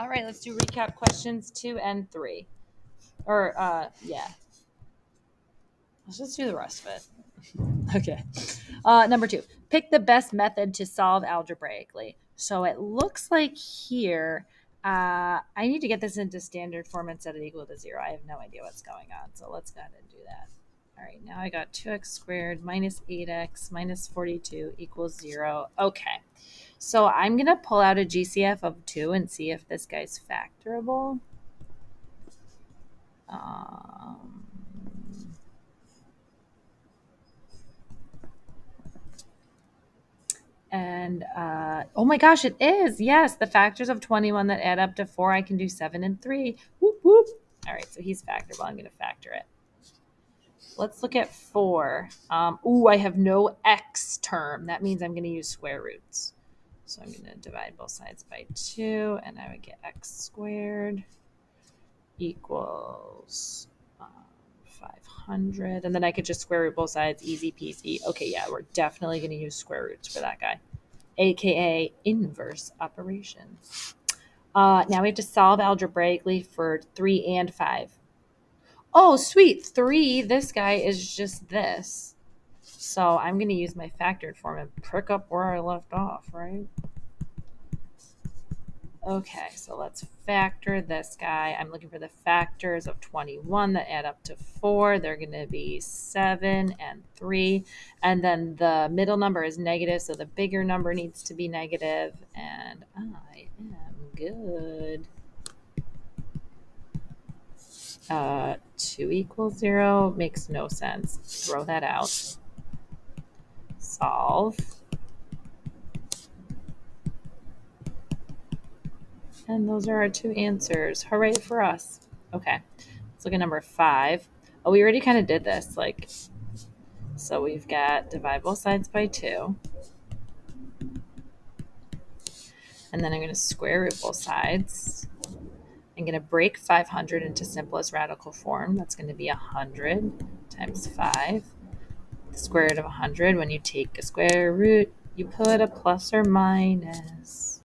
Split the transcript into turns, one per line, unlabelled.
All right, let's do recap questions two and three. Or, uh, yeah. Let's just do the rest of it. Okay. Uh, number two, pick the best method to solve algebraically. So it looks like here, uh, I need to get this into standard form and set it equal to zero. I have no idea what's going on. So let's go ahead and do that. All right, now I got 2x squared minus 8x minus 42 equals 0. Okay, so I'm going to pull out a GCF of 2 and see if this guy's factorable. Um, and uh, oh my gosh, it is. Yes, the factors of 21 that add up to 4, I can do 7 and 3. Whoop, whoop. All right, so he's factorable. I'm going to factor it. Let's look at 4. Um, ooh, I have no x term. That means I'm going to use square roots. So I'm going to divide both sides by 2, and I would get x squared equals um, 500. And then I could just square root both sides, easy peasy. Okay, yeah, we're definitely going to use square roots for that guy, aka inverse operations. Uh, now we have to solve algebraically for 3 and 5. Oh, sweet, 3, this guy is just this. So I'm going to use my factored form and pick up where I left off, right? Okay, so let's factor this guy. I'm looking for the factors of 21 that add up to 4. They're going to be 7 and 3. And then the middle number is negative, so the bigger number needs to be negative. And I am good. Uh, 2 equals 0 makes no sense. Throw that out. Solve. And those are our two answers. Hooray for us. Okay, let's look at number five. Oh, we already kind of did this. Like, so we've got divide both sides by two. And then I'm going to square root both sides. I'm going to break 500 into simplest radical form. That's going to be 100 times 5. The square root of 100, when you take a square root, you put a plus or minus.